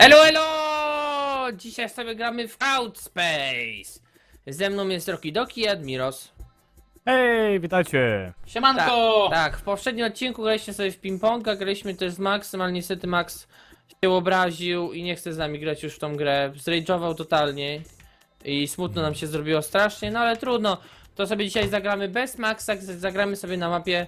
Elo, elo! Dzisiaj sobie gramy w Outspace. Ze mną jest Rocky Doki i Admiros. Hej, witajcie! Tak, Siemanko! tak, w poprzednim odcinku graliśmy sobie w ping-ponga, graliśmy też z Maxem, ale niestety Max się obraził i nie chce z nami grać już w tą grę. Zrage'ował totalnie i smutno nam się zrobiło strasznie, no ale trudno. To sobie dzisiaj zagramy bez Maxa, zagramy sobie na mapie,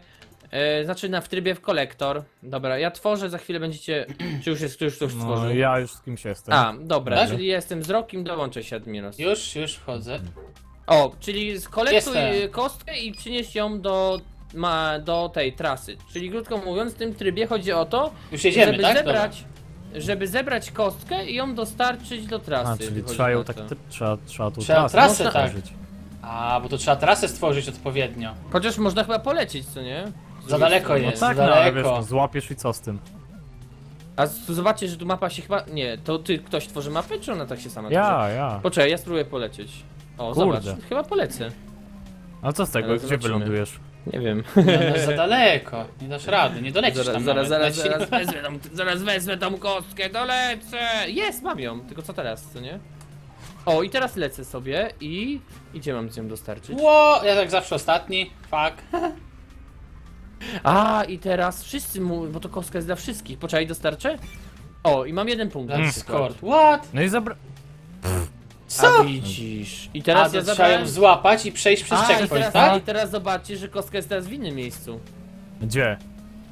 e, znaczy na w trybie w kolektor. Dobra, ja tworzę, za chwilę będziecie, czy już jest ktoś, kto już No, stworzył? ja już z kimś jestem. A, dobra, Tak? czyli jestem z Rokim, dołączę się Admiros. Już, już wchodzę. O, czyli skolektuj Jestem. kostkę i przynieś ją do, ma, do tej trasy. Czyli krótko mówiąc, w tym trybie chodzi o to, Już jedziemy, żeby tak? zebrać, żeby zebrać kostkę i ją dostarczyć do trasy. A, czyli Wychodzi trzeba ją tak, to. ty, trzeba, trzeba tu Trzeba trasę trasę, można tak. Dobra. A, bo to trzeba trasę stworzyć odpowiednio. Chociaż można chyba polecieć, co nie? Za daleko. No jest. tak, no, ale wiesz, daleko. no, złapiesz i co z tym? A z- tu zobaczcie, że tu mapa się chyba... Nie, to ty ktoś tworzy mapę, czy ona tak się sama tworzy? Ja, ja. Poczekaj, ja spróbuję polecieć. O, Kurde. zobacz, chyba polecę. A co z tego, Ale gdzie zobaczymy. wylądujesz? Nie wiem. No, no, za daleko. Nie dasz rady, nie dolecisz Zaraz, tam zaraz, nawet. zaraz, Leci- zaraz, wezmę tą, zaraz wezmę tą kostkę, dolecę! Jest, mam ją, tylko co teraz, co nie? O, i teraz lecę sobie i... i Gdzie mam z nią dostarczyć? Ło, ja tak zawsze ostatni. Fuck. A, i teraz wszyscy mu... bo to kostka jest dla wszystkich. Poczekaj, dostarczę? O, i mam jeden punkt. scored. What? No i zabra... Co? A widzisz. I A, teraz to ja trzeba zabrałem... ją złapać i przejść przez A, i checkpoint, teraz, tak? i teraz zobaczcie, że kostka jest teraz w innym miejscu. Gdzie?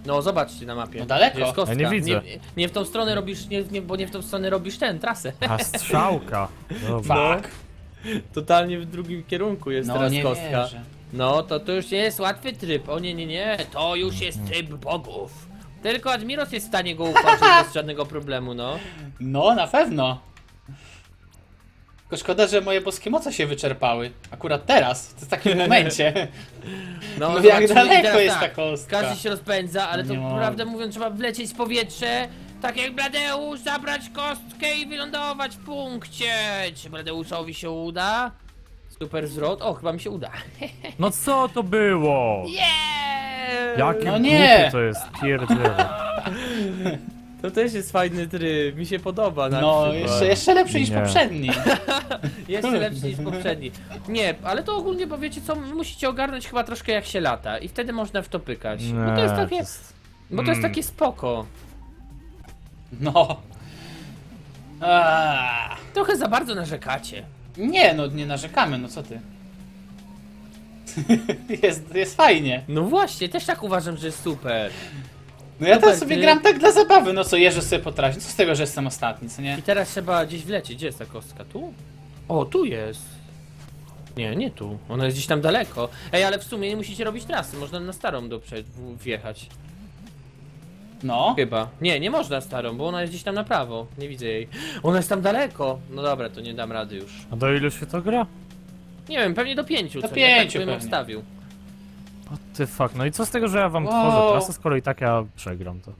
No, zobaczcie na mapie. No daleko. Gdzie jest kostka. Ja nie widzę. Nie, nie w tą stronę robisz, nie, nie, bo nie w tą stronę robisz ten, trasę. A, strzałka. Dobra. Fuck. Totalnie w drugim kierunku jest No teraz nie kostka. wierzę. No, to to już nie jest łatwy tryb. O nie, nie, nie. To już jest tryb bogów. Tylko Admiros jest w stanie go ukończyć bez żadnego problemu, no. No, na pewno. Tylko szkoda, że moje boskie moce się wyczerpały. Akurat teraz, w takim momencie. No, jak zobaczymy, i daleko teraz jest ta kostka. Każdy się rozpędza, ale to Nie mogę. prawdę mówiąc trzeba wlecieć w powietrze. Tak jak Bladeusz, zabrać kostkę i wylądować w punkcie. Czy Bladeuszowi się uda? Super zwrot. O, chyba mi się uda. No co to było? Yeah! Jakie No nie. to jest, pierdziele. To też jest fajny tryb, mi się podoba na No, jeszcze, jeszcze lepszy niż Nie. poprzedni. Jeszcze lepszy niż poprzedni. Nie, ale to ogólnie, bo wiecie co, musicie ogarnąć chyba troszkę jak się lata i wtedy można w to pykać. Bo to jest Nie, takie, jest- bo to jest Mm. takie spoko. No. Aaaa. Trochę za bardzo narzekacie. Nie, no nie narzekamy, no co ty. jest, jest fajnie. No właśnie, też tak uważam, że jest super. No ja Super, teraz sobie ty- gram tak dla zabawy, no co jeżdżę sobie po trasie. Co z tego, że jestem ostatni, co nie? I teraz trzeba gdzieś wlecieć. Gdzie jest ta kostka? Tu? O, tu jest. Nie, nie tu. Ona jest gdzieś tam daleko. Ej, ale w sumie nie musicie robić trasy. Można na starą do prze- w- wjechać. No. Chyba. Nie, nie można starą, bo ona jest gdzieś tam na prawo. Nie widzę jej. Ona jest tam daleko. No dobra, to nie dam rady już. A do ilu się to gra? Nie wiem, pewnie do pięciu. Do co pięciu nie? Tak bym pewnie. obstawił. O ty fuck, no i co z tego, że ja wam Wow. tworzę trasę, skoro i tak ja przegram to.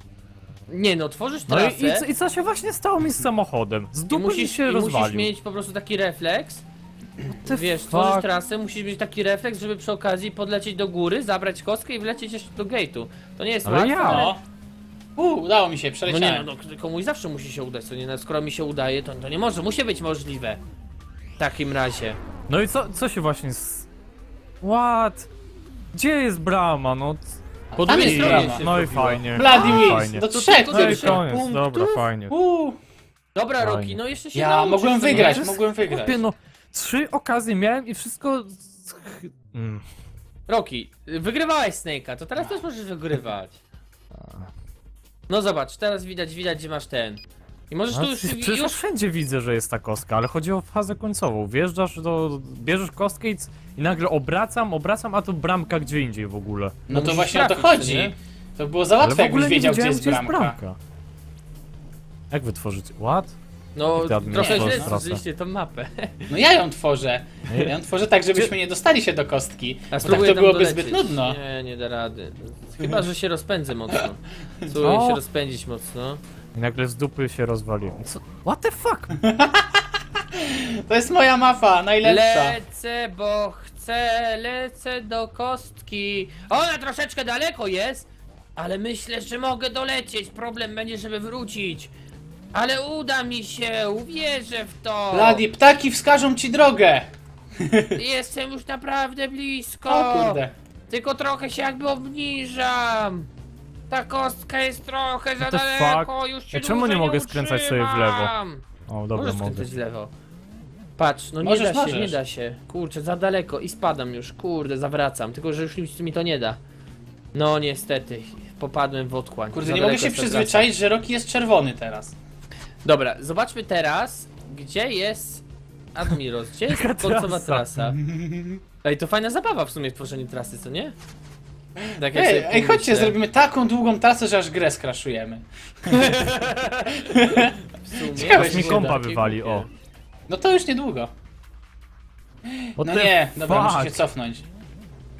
Nie no, tworzysz No trasę. i, i, co, i co się właśnie stało mi z samochodem? Z I dupy musisz, się i musisz rozwalił. mieć po prostu taki refleks. Ty Wiesz, fuck. tworzysz trasę, musisz mieć taki refleks, żeby przy okazji podlecieć do góry, zabrać kostkę i wlecieć jeszcze do gate'u. To nie jest Ale łatwe, ja. ale... No. U, udało mi się, No nie, przeleciałem. no, no komuś zawsze musi się udać, co nie? No, skoro mi się udaje, to, to nie może, musi być możliwe. W takim razie. No i co, co się właśnie z... What? Gdzie jest brama, no? c- Po tam drugiej jest stronie brama. się No i zrobiło. fajnie. Bloody no, Wheels, fajnie. do To trzech tylko No i tylko. koniec, dobra, fajnie. U, Dobra, Fajnie. Roki, no jeszcze się ja nauczysz, mogłem wygrać, mogłem wygrać. Chłopie, no, trzy okazje miałem i wszystko... z- Mm. Roki, wygrywałeś Snake'a, to teraz też możesz wygrywać. No zobacz, teraz widać, widać gdzie masz ten. I możesz No, tu już, przecież już wszędzie widzę, że jest ta kostka, ale chodzi o fazę końcową. Wjeżdżasz do... bierzesz kostkę i, c- i nagle obracam, obracam, a tu bramka gdzie indziej w ogóle. No No to właśnie o to trafić, chodzi. nie? To było za Ale łatwe, w ogóle jakbyś nie wiedział, gdzie wiedziałem, jest bramka. Jak wy tworzycie? What? No, trochę źle stworzyliście tą mapę. No ja ją tworzę. Ja ją tworzę tak, żebyśmy nie dostali się do kostki. Bo tak to byłoby dolecieć. zbyt nudno. Nie, nie da rady. Chyba, że się rozpędzę mocno. Spróbuję Co? się rozpędzić mocno. I nagle z dupy się rozwaliłem. Co? What the fuck? To jest moja mapa, najlepsza. Lecę, bo chcę, lecę do kostki. Ona troszeczkę daleko jest, ale myślę, że mogę dolecieć. Problem będzie, żeby wrócić. Ale uda mi się, uwierzę w to! Bladi, ptaki wskażą ci drogę! Jestem już naprawdę blisko! O kurde. Tylko trochę się jakby obniżam! Ta kostka jest trochę za What the daleko, fuck? już się Ja czemu dłużej nie mogę skręcać sobie w lewo? utrzymam. O, dobra, Możesz mogę. skręcać w lewo. Patrz, no nie Możesz, da się, możesz. nie da się. Kurczę, za daleko i spadam już, kurde, zawracam. Tylko, że już nic mi to nie da. No niestety, popadłem w otchłań. Kurde, Za nie mogę daleko się jest ta przyzwyczaić, że Roki jest czerwony teraz. Dobra, zobaczmy teraz, gdzie jest Admiros, gdzie jest końcowa trasa? trasa. Ej, to fajna zabawa w sumie tworzenie trasy, co nie? Tak jak Ej, sobie ej, chodźcie, pomyślę. zrobimy taką długą trasę, że aż grę skraszujemy. W sumie, Ciekawe, Aż mi się kompa wywali, o. No to już niedługo. What No the nie, dobra, muszę się fuck? cofnąć.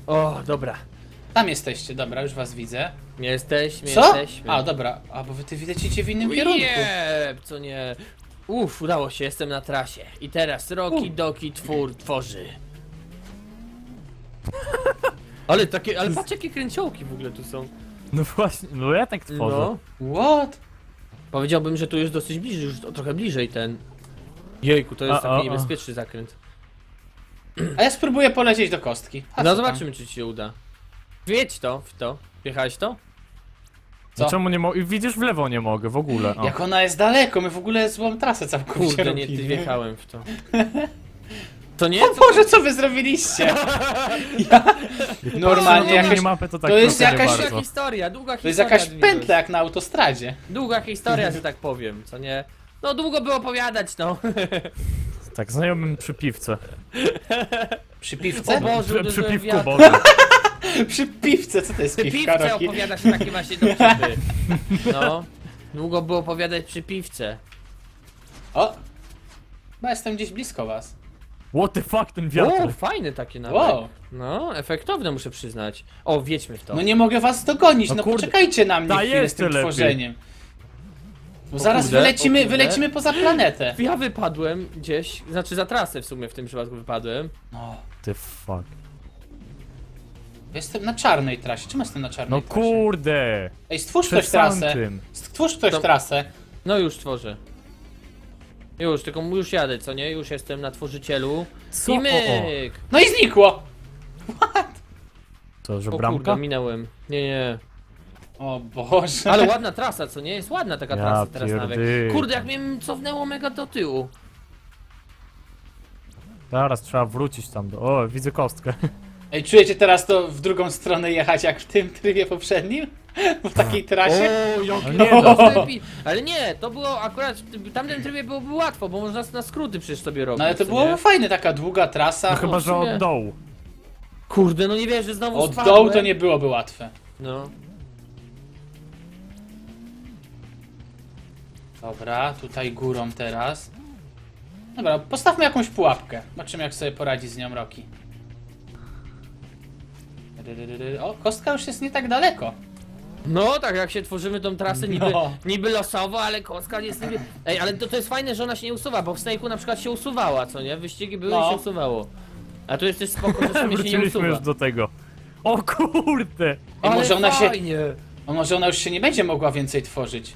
O, dobra. Tam jesteście, dobra, już was widzę. Jesteśmy, Co? jesteśmy. A, dobra, a bo wy ty lecicie w innym kierunku. Jeb, co nie. Uff, udało się, jestem na trasie. I teraz Roki U. Doki twór tworzy. Ale takie, ale patrz jakie kręciołki w ogóle tu są. No właśnie, no ja tak tworzę. No. What? Powiedziałbym, że tu jest dosyć bliżej, już trochę bliżej ten. Jejku, to jest A, taki a, a. niebezpieczny zakręt. A ja spróbuję polecieć do kostki. A No tam? zobaczymy, czy ci się uda. Wiedź to, w to. Wjechałeś to? Co? No czemu nie mogę? Widzisz, w lewo nie mogę, w ogóle. O. Jak ona jest daleko, my w ogóle złą trasę całkowicie Kurde, nie, ty robimy. wjechałem w to. To nie? O Boże, co wy zrobiliście? Ja... Normalnie No, jakaś... nie mapę, to tak to jest trochę nie jakaś- bardzo. Historia, długa historia. To jest jakaś pętla jak na autostradzie. Długa historia, że tak powiem, co nie? No długo by opowiadać, no. Tak, znajomym przy piwce. Przy O piwce? Boże, Przy, przy uderzyłem piwku wiatr. Boże. Przy piwce, co to jest Przy piwka, piwce Roki? opowiada się takie właśnie dowcipy. No. Długo było opowiadać przy piwce. O! Chyba jestem gdzieś blisko was. What the fuck, ten O, wiatr. fajne takie nawet. Wow. No, efektowne muszę przyznać. O, wiedźmy w to. No nie mogę was dogonić, No no, kurde. poczekajcie na mnie Ta chwilę z jeszcze tym lepiej. tworzeniem. Bo O zaraz kurde, wylecimy, kurde. wylecimy poza planetę. Ja wypadłem gdzieś, znaczy za trasę w sumie w tym przypadku wypadłem. No, Ty fuck. Jestem na czarnej trasie. Czemu jestem na czarnej No trasie? kurde. Ej, stwórz Przed ktoś trasę. tym. Stwórz ktoś To- trasę. No już tworzę. Już, tylko już jadę, co nie? Już jestem na tworzycielu. Co? I O, o. myk! No i znikło! Co, że O bramka? kurde, minąłem. Nie, nie. O Boże. Ale ładna trasa, co nie? Jest ładna taka Ja trasa teraz nawet. pierdykam. Kurde, jak mnie cofnęło mega do tyłu. Zaraz trzeba wrócić tam do... O, widzę kostkę. Ej, czujecie teraz to w drugą stronę jechać jak w tym trybie poprzednim? W takiej trasie? O, jak Ale nie da. Ale nie, to było akurat, w tamtym trybie byłoby łatwo, bo można na skróty przecież sobie robić. No ale to co było nie? fajne, taka długa trasa. No chyba, w że sumie. od dołu. Kurde, no nie wiesz, że znowu Od spadłem. dołu to nie byłoby łatwe. No. Dobra, tutaj górą teraz. Dobra, postawmy jakąś pułapkę. Zobaczymy jak sobie poradzi z nią Roki. O, kostka już jest nie tak daleko. No, tak jak się tworzymy tą trasę niby, No. niby losowo, ale kostka jest niby... Ej, ale to, to jest fajne, że ona się nie usuwa, bo w Snake'u na przykład się usuwała, co nie? Wyścigi były No. i się usuwało. A tu jest też spoko, że w sumie się nie Wróciliśmy usuwa. już do tego. O kurde! Ej, Ale może ona się. fajnie. O, może ona już się nie będzie mogła więcej tworzyć.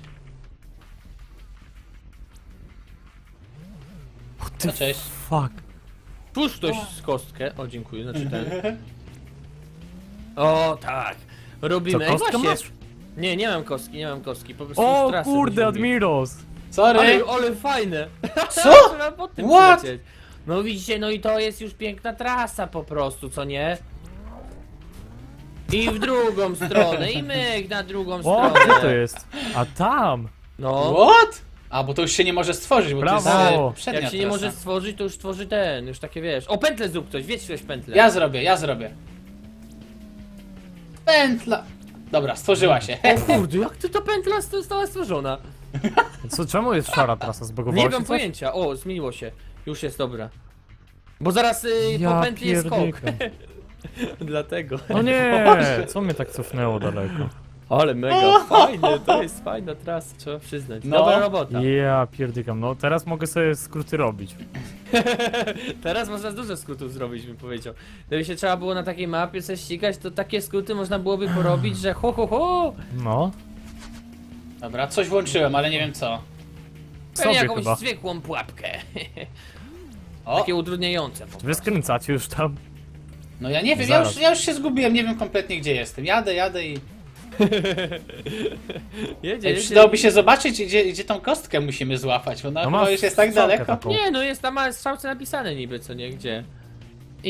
Ty No cześć. fuck. Puść ktoś z kostkę. O, dziękuję, znaczy ten. O, tak. Co, Robimy. Ej, kostkę właśnie. masz? Nie, nie mam kostki, nie mam kostki. Po prostu O trasy kurde, chodzi mi. Admiros! Sorry. Ale, ale fajne. Co? Trzeba po tym What? przylecieć. No widzicie, no i to jest już piękna trasa po prostu, co nie? I w drugą stronę, i myk na drugą O, stronę. gdzie to jest? A tam! No, What? A, bo to już się nie może stworzyć, bo Brawo. to jest e, przednia jak się nie trasa. może stworzyć, to już tworzy ten, już takie wiesz. O, pętlę zrób ktoś, wiecie ktoś pętlę. Ja zrobię, ja zrobię. Pętla. Dobra, stworzyła się. O kurde, jak ty ta pętla st- została stworzona? Co, czemu jest szara trasa? Zbagowało Nie się mam coś? pojęcia. O, zmieniło się. Już jest dobra. Bo zaraz y, po pętli jest skok. Dlatego. No nie, co mnie tak cofnęło daleko? Ale mega fajne, to jest fajna trasa, trzeba przyznać. No. Dobra robota. Ja pierdykam, no teraz mogę sobie skróty robić. Teraz można dużo skrótów zrobić, bym powiedział. Gdyby się trzeba było na takiej mapie coś ścigać, to takie skróty można byłoby porobić, że ho ho ho! No. Dobra, coś włączyłem, ale nie wiem co. Pewnie Sobie jakąś chyba. zwykłą pułapkę. O, Takie utrudniające po prostu. Wy skręcacie już tam. no ja nie wiem, ja już, ja już się zgubiłem, nie wiem kompletnie gdzie jestem. Jadę, jadę i... Jedzie, jedzie. przydałoby się zobaczyć, gdzie, gdzie tą kostkę musimy złapać, bo ona No chyba już jest tak daleko. taką. Nie, no jest tam na strzałce napisane niby, co nie, gdzie.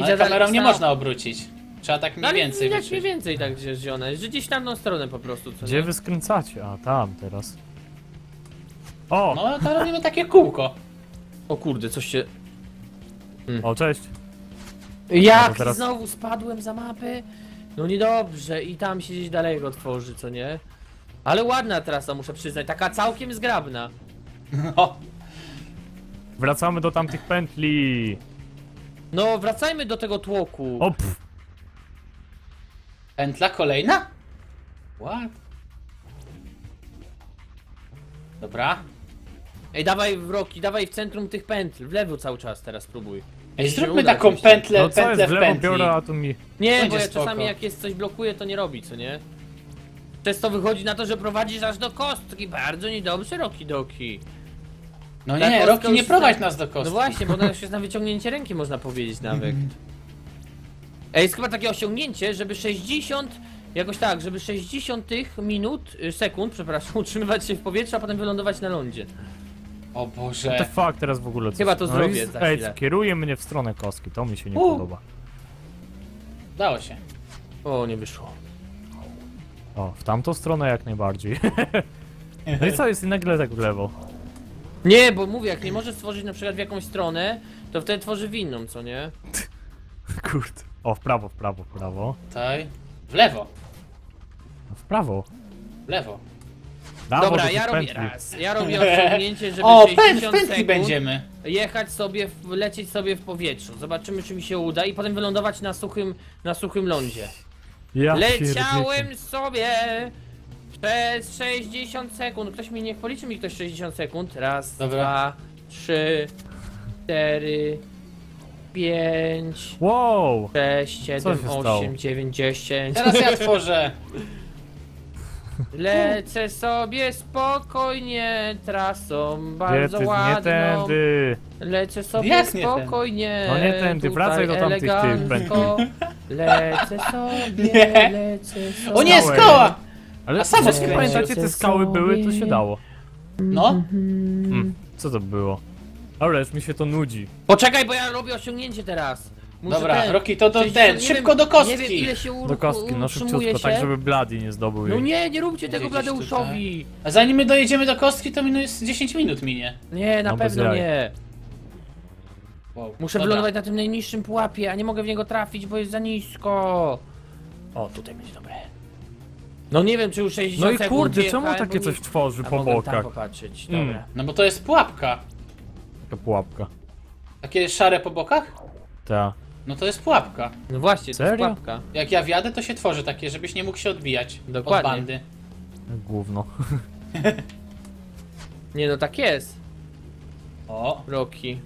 Ale za kamerą nie można obrócić. Trzeba tak No mniej ale więcej widać mniej więcej tak gdzie że ona jest, że gdzieś tam tą stronę po prostu, co Gdzie nie? wy skręcacie? A, tam teraz. O! No to robimy takie kółko. O kurde, coś się... O, cześć. Jak No teraz- znowu spadłem za mapy? No niedobrze i tam się gdzieś daleko tworzy, co nie? Ale ładna trasa, muszę przyznać, taka całkiem zgrabna. No. Wracamy do tamtych pętli. No, wracajmy do tego tłoku. O, pff. Pętla kolejna? What? Dobra. Ej, dawaj w roki, dawaj w centrum tych pętl, w lewo cały czas teraz próbuj. Ej, zróbmy taką pętlę, No co pętlę jest, w w lewo pętli. biorę, a tu mi... Nie, Będzie bo ja spoko. czasami jak jest coś blokuje, to nie robi, co nie? Przez to wychodzi na to, że prowadzisz aż do kostki, bardzo niedobrze, Roki Doki. No Ta nie, Roki, nie prowadź nas do No kostki. właśnie, bo to już jest na wyciągnięcie ręki, można powiedzieć nawet. Ej, jest chyba takie osiągnięcie, żeby 60, jakoś tak, żeby 60 tych minut, y, sekund, przepraszam, utrzymywać się w powietrzu, a potem wylądować na lądzie. O What the Boże. fuck, teraz w ogóle coś... Chyba to no zrobię za Ej, kieruje mnie w stronę kostki, to mi się nie U. podoba. Dało się. O, nie wyszło. O, w tamtą stronę jak najbardziej. No i co, jest nagle tak w lewo. Nie, bo mówię, jak nie możesz stworzyć na przykład w jakąś stronę, to wtedy tworzy w inną, co nie? Kurde. O, w prawo, w prawo, w prawo. Tutaj. W lewo. No, w prawo. W lewo. Brawo, Dobra, ja robię raz. Ja robię osiągnięcie, żeby O, 60 pęd, sekund będziemy. jechać sobie, w, lecieć sobie w powietrzu. Zobaczymy, czy mi się uda i potem wylądować na suchym, na suchym lądzie. Ja Leciałem sobie przez 60 sekund. Ktoś mi niech policzy mi ktoś 60 sekund. Raz, Dobra. dwa, trzy, cztery, pięć, Wow! sześć, siedem, się stało? osiem, dziewięć, dziesięć. Teraz ja tworzę. Lecę sobie spokojnie trasą Nie, bardzo nie ładną. tędy. Lecę sobie nie spokojnie. No nie tędy, wracaj do tamtych tych elegancko. Lecę sobie, Nie. lecę sobie. O nie, skała! Ale A samo skręcił. pamiętacie, te skały były, to się dało. No. Hmm, co to było? Dobra, już mi się to nudzi. Poczekaj, bo ja robię osiągnięcie teraz. Muszę Dobra, ten, Roki, to 60 ten, nie szybko wiem, do kostki. Nie wiem ile się ur- Do kostki, no szybciutko, tak żeby Bloody nie zdobył No nie, nie róbcie tego Gdzieś Bladeuszowi. A zanim my dojedziemy do kostki, to minus 10 minut minie. Nie, na No pewno nie. Wow. Muszę Dobra. wylądować na tym najniższym pułapie, a nie mogę w niego trafić, bo jest za nisko. O, tutaj będzie dobre. No nie wiem, czy już 60 No i kurde, czemu takie coś nie... tworzy A po mogłem tam bokach? popatrzeć, Mm. dobra. No bo to jest pułapka. Taka pułapka. Takie szare po bokach? Ta. No to jest pułapka. No właśnie, to jest Serio? pułapka. Jak ja wjadę, to się tworzy takie, żebyś nie mógł się odbijać Dokładnie. od bandy. Gówno. Nie no, tak jest, O. Roki.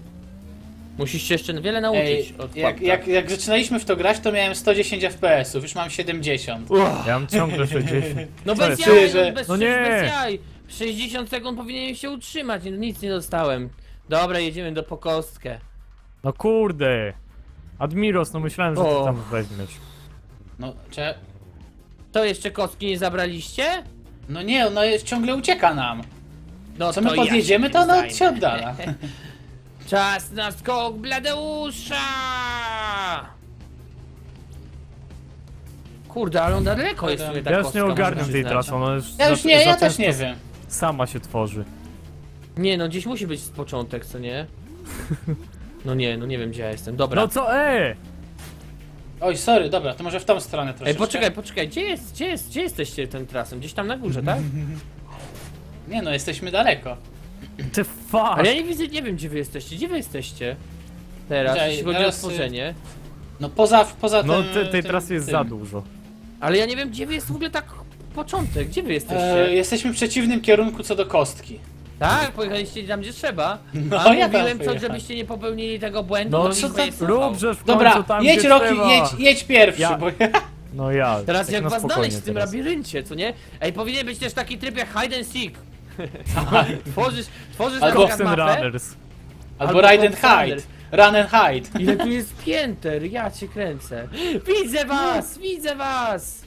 Musisz się jeszcze wiele nauczyć Ej, od jak, pułapka. jak, jak zaczynaliśmy w to grać, to miałem 110 FPS-ów, już mam 70. Ja mam ciągle 60. No bez jaj, że- no bez, No no nie. bez jaj. 60 sekund powinien się utrzymać, no nic nie dostałem. Dobra, jedziemy do pokostkę. No kurde. Admiros, no myślałem, że ty O. tam weźmiesz. No, cze... To jeszcze kostki nie zabraliście? no nie, ona jest, ciągle ucieka nam. No Co my to ja podjedziemy, się to ona zajmę. się oddala. Czas na skok Bladeusza! Kurde, ale on daleko jest sobie ta Ja już nie ogarniam tej trasy, ona już Ja już za- nie, ja za też często nie wiem. Sama się tworzy. Nie no, gdzieś musi być z początek, co nie? No nie, no nie wiem gdzie ja jestem. Dobra. No co, e! Oj, sorry, dobra, to może w tą stronę Ej, troszeczkę. poczekaj, poczekaj, gdzie jest, gdzie jest, gdzie jesteście tym trasem? Gdzieś tam na górze, tak? Nie no, jesteśmy daleko. Ty fuck! Ale ja nie widzę, nie wiem gdzie wy jesteście, gdzie wy jesteście? Teraz, jeśli chodzi o teraz, y, tworzenie. No poza, poza No tym... te, tej tym- trasy jest tym. za dużo. Ale ja nie wiem gdzie wy jest w ogóle tak początek, gdzie wy jesteście? E, jesteśmy w przeciwnym kierunku co do kostki. Tak, pojechaliście tam gdzie trzeba. No, A ja tam mówiłem coś, pojechałem. żebyście nie popełnili tego błędu, No no, co nikt tam- nie słuchał. Rób, że w Dobra, końcu tam, jedź gdzie Roki, trzeba. jedź, jedź pierwszy, Ja- bo No ja. Teraz tak jak na was spokojnie znaleźć w tym teraz. labiryncie, co nie? Ej, powinien być też taki tryb jak hide and seek. Tworzysz, tworzysz Albo przykład and mapę. Runners. Albo Albo Ride and Hide. Run and Hide. Ile tu jest pięter? Ja cię kręcę. Widzę was! Widzę was!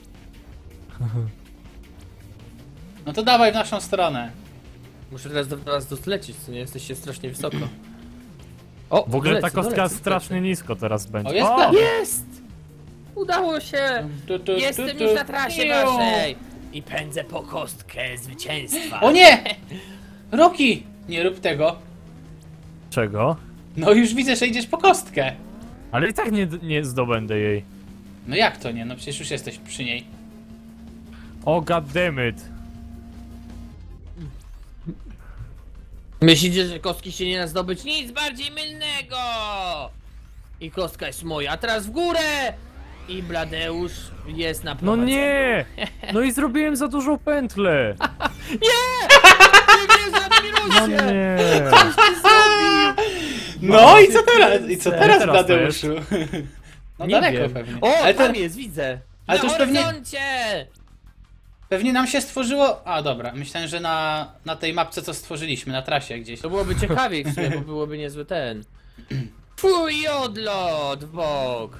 No to dawaj w naszą stronę. Muszę teraz do was dolecieć, co nie? Jesteście strasznie wysoko. O, W ogóle ta dolecę, kostka dolecę, strasznie nisko teraz będzie. O, jest plan. Jest! Udało się! Tu, tu, Jestem tu, tu. już na trasie Iu. waszej! I pędzę po kostkę zwycięstwa. O nie! Roki! Nie rób tego. Czego? No już widzę, że idziesz po kostkę. Ale i tak nie, nie zdobędę jej. No jak to nie? No przecież już jesteś przy niej. O goddammit. Myślicie, że kostki się nie da zdobyć? Nic bardziej mylnego! I kostka jest moja, a teraz w górę! I Bladeusz jest na No prowadzeniu. nie! No i zrobiłem za dużą pętlę. Nie wierzę, No Admirosie! nie! No i co teraz? I co teraz, teraz to Bladeuszu? No Nie daleko wiem. pewnie. O, Ale to, tam jest, widzę! ale na to już pewnie- horyzoncie! Pewnie nam się stworzyło... A dobra, myślałem, że na, na tej mapce co stworzyliśmy, na trasie gdzieś. To byłoby ciekawiej w sumie, bo byłoby niezły ten. Fuj, odlot w bok!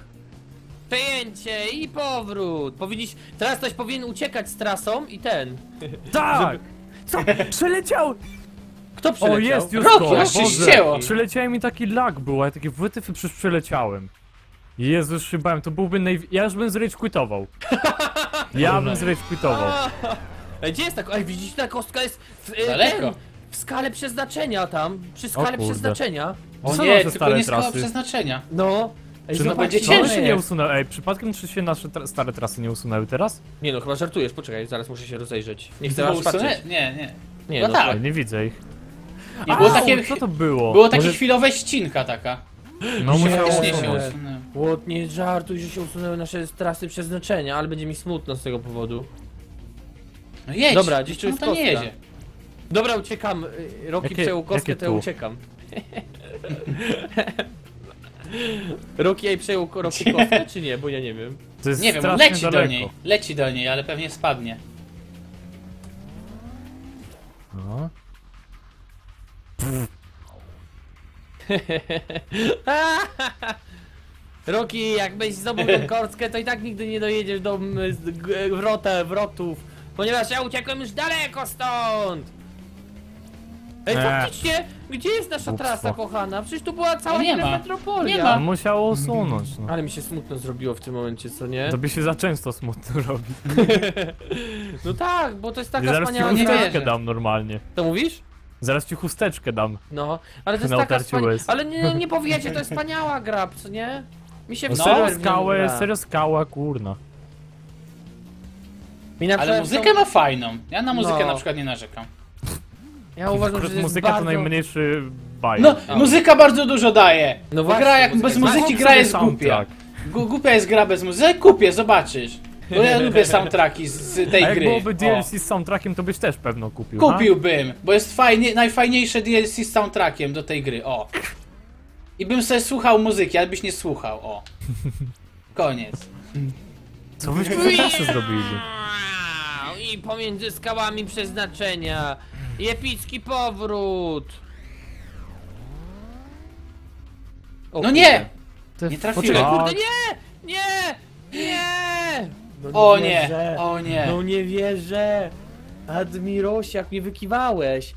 Przejęcie i powrót! Powinniś... Teraz ktoś powinien uciekać z trasą i ten. Tak! Co? Przeleciał! Kto przyleciał? O, jest już Roki, aż się ścięło. Przyleciałem i taki lag był, a ja takie wytyfy przecież przeleciałem. Jezu, już się bałem, to byłby naj... Ja już bym zrage quitował. Ja bym zrage quitował. A, Ej, Gdzie jest ta... Ej, widzicie, ta kostka jest w, e, Daleko. Ten, w skale przeznaczenia tam. Przy skale kurde. przeznaczenia. O Co nie, tylko stare nie skala trasy? przeznaczenia. No. Ej, Czy no zobaczcie, będzie ciężko ona się nie jest. usunęły? Ej, przypadkiem czy się nasze tra stare trasy nie usunęły teraz? Nie no, chyba żartujesz, poczekaj, zaraz muszę się rozejrzeć. Nie chcę Było aż patrzeć. usunę- Nie, nie. Nie No no, tak. Ej, nie widzę ich. Nie było Au, takie, Co to było? było takie Może- chwilowe ścinka taka. No musiało Faktycznie się usunąć. usunęło. Łot, nie żartuj, że się usunęły nasze trasy przeznaczenia, ale będzie mi smutno z tego powodu. No jedź. Dobra, gdzieś tu no jest to nie kostka. jedzie. Dobra, uciekam. Y, Roki Jakie- przejął kostkę, jakie to ja tu? uciekam. Roki jej przejął ko- Roki kostkę, czy nie? Bo ja nie wiem. To jest Nie wiem, strasznie leci daleko. do niej. Leci do niej, ale pewnie spadnie. No. Roki, jakbyś zdobył tą kostkę, to i tak nigdy nie dojedziesz do wrota, wrotów. Ponieważ ja uciekłem już daleko stąd! Ej, Eee. faktycznie, gdzie jest nasza Głupstwo. trasa kochana? Przecież tu była cała nie inna ma. metropolia. Nie ma. Musiało usunąć, no. Ale mi się smutno zrobiło w tym momencie, co nie? To by się za często smutno robi. No tak, bo to jest taka Zaraz ci wspaniała nie gra. wierzę. dam normalnie. To mówisz? Zaraz ci chusteczkę dam. No, ale to jest taka łez. Ale nie, nie powiecie, to jest wspaniała gra, co nie? Mi się No, No, serio skałę, serio skała, kurna. Mi na Ale przykład muzykę są- ma fajną. Ja na muzykę No. na przykład nie narzekam. Ja uważam, że Akurat to jest muzyka bardzo... to najmniejszy baj. No, A. muzyka bardzo dużo daje. No właśnie, gra jak muzyka bez muzyki gra sobie jest głupia. soundtrack. Gu- Głupia jest gra bez muzyki. Kupię, zobaczysz. Bo ja lubię soundtracki z, z tej A jak gry. byłoby O. DLC z soundtrackiem, to byś też pewno kupił, ha? Kupiłbym, bo jest fajnie, najfajniejsze DLC z soundtrackiem do tej gry, o. I bym sobie słuchał muzyki, ale byś nie słuchał, o. Koniec. Co byśmy za trasy zrobili? I pomiędzy skałami przeznaczenia. I epicki powrót. O No nie! Nie trafiłem. Poczekaj, kurde, nie! Nie! Nie! No O nie, wierzę. o nie. No nie wierzę! Admirosie, jak mnie wykiwałeś!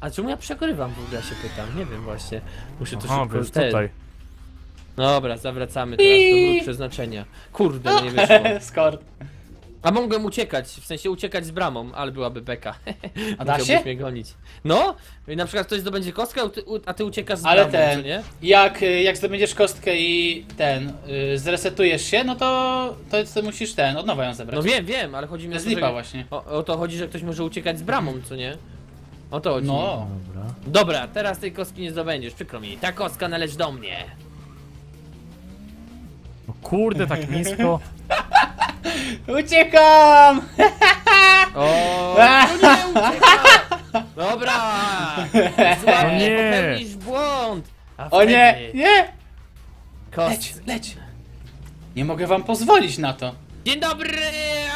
A czemu ja przegrywam w ogóle, ja się pytam? Nie wiem właśnie. Muszę to Aha, szybko wiesz, ten- tutaj. Dobra, zawracamy teraz do przeznaczenia. Kurde, no nie wyszło. Skor. A mogłem uciekać, w sensie uciekać z bramą, ale byłaby beka. A da się? Mnie gonić. No, i na przykład ktoś zdobędzie kostkę, a ty, a ty uciekasz z Ale bramą, ten- nie? Jak, y, jak zdobędziesz kostkę i ten, y, zresetujesz się, no to, to, to musisz ten, od nowa ją zebrać. No wiem, wiem, ale chodzi mi To o jest to, lipa że... właśnie. O, o to chodzi, że ktoś może uciekać z bramą, co nie? O to chodzi. No. Dobra. Dobra, teraz tej kostki nie zdobędziesz, przykro mi. Ta kostka należy do mnie. No kurde, tak nisko. Uciekam! O, no nie ucieka! Dobra! No nie. popełnisz błąd! A O nie, wtedy nie! Kost... Leć, leć! Nie mogę wam pozwolić na to. Dzień dobry!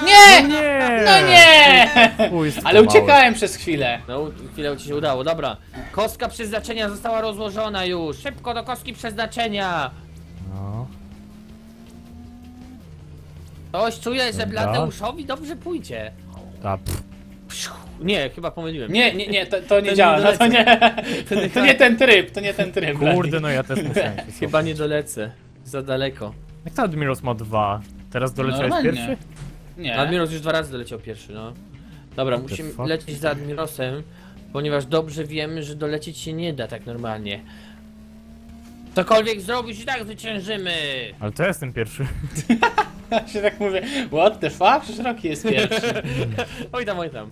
Nie! Nie! No nie! Chuj, Ale uciekałem przez chwilę. No, chwilę ci się udało, dobra. Kostka przeznaczenia została rozłożona już. Szybko do kostki przeznaczenia. Ktoś czuje, że Dobra. Bladeuszowi dobrze pójdzie. Ta, pff. Psiu. Nie, chyba pomyliłem. Nie, nie, nie, to, to nie Ten działa, nie no to nie, Ten to nie ten tryb, to nie ten tryb. Kurde, no ja też musiałem się Chyba nie dolecę. Za daleko. Jak to Admiros ma dwa? Teraz doleciałeś Normalnie. pierwszy? Nie. Admiros już dwa razy doleciał pierwszy, no. Dobra, the musimy fuck? lecieć za Admirosem, ponieważ dobrze wiemy, że dolecieć się nie da tak normalnie. Cokolwiek zrobić i tak zwyciężymy! Ale to ja jestem pierwszy. Ja się tak mówię, what the fuck? Przecież Rocky jest pierwszy. Oj tam, oj tam.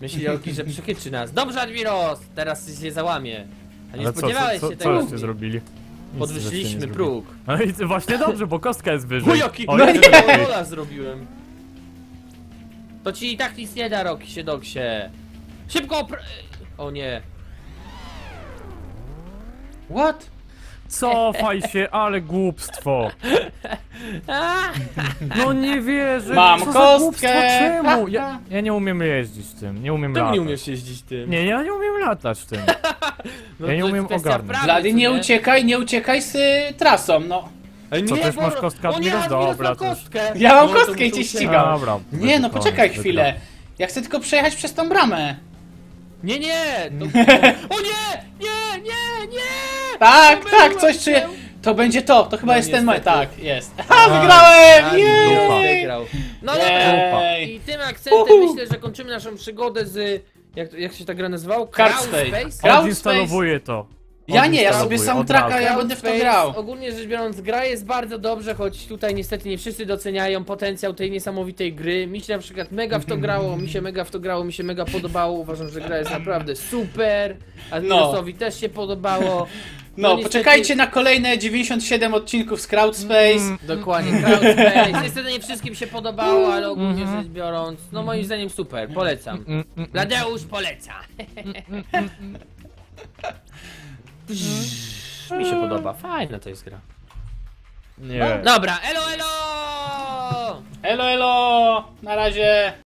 Myśli Roki, że przechytrzy nas. Dobrze, Admiros! Teraz się załamie. A nie Ale co, co, spodziewałeś co, się co tego. żeście zrobili? Nic żeście nie Podwyższyliśmy zrobili. próg. No i właśnie dobrze, bo kostka jest wyżej. Chuj, jaki O, no jest. Rola zrobiłem. To ci i tak nic nie da, Roki się doksie. Szybko opr... O nie. What? Cofaj się, ale głupstwo. No nie wierzę. Mam co za kostkę. głupstwo, czemu? Ja, ja nie umiem jeździć tym, nie umiem Czemu latać. nie umiesz jeździć tym? Nie, ja nie umiem latać tym. No Ja nie to umiem kwestia ogarnąć. Blady, nie uciekaj, nie uciekaj z y, trasą, no. Ej, Co, nie, też bo- masz kostkę O nie, Admiros? Admiros Dobra, ma to już- kostkę. Ja mam No, to kostkę i muszę cię uciekać. ścigam. Dobra. Nie, no koniec, poczekaj wygrał. chwilę. Ja chcę tylko przejechać przez tą bramę. Nie, nie! To... O nie! Nie, nie, nie! Tak, Pomyliłem tak, coś się. czuję. To będzie to, to chyba No jest ten moment. niestety. Tak, jest. Ha, wygrałem! Admiros Jej! wygrał. No Jej. dobra. I tym akcentem Uhu. myślę, że kończymy naszą przygodę z... Jak, jak się ta gra nazywało? Card Space. Space? Odinstalowuję to. Ja nie, ja sobie od razu. ja będę w to grał. Ogólnie rzecz biorąc, gra jest bardzo dobrze, choć tutaj niestety nie wszyscy doceniają potencjał tej niesamowitej gry. Mi się na przykład mega w to grało, mi się mega w to grało, mi się mega podobało. Uważam, że gra jest naprawdę super. Admirosowi też się podobało. No, niestety- poczekajcie na kolejne 97 odcinków z Crowdspace. Mm. Dokładnie, Crowdspace. Niestety nie wszystkim się podobało, ale ogólnie Mhm. rzecz biorąc, no moim zdaniem super, polecam. Mm, mm, Mi się podoba, fajna to jest gra. Nie. Dobra, elo, elo! Elo, elo! Na razie.